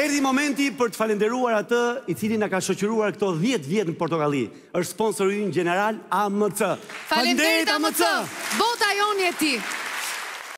Erdi momenti për të falenderuar atë i cili nga ka shëqyruar këto 10 vjetë në Portokali. është sponsorin general AMC. Falenderit AMC! Bota jonë e ti!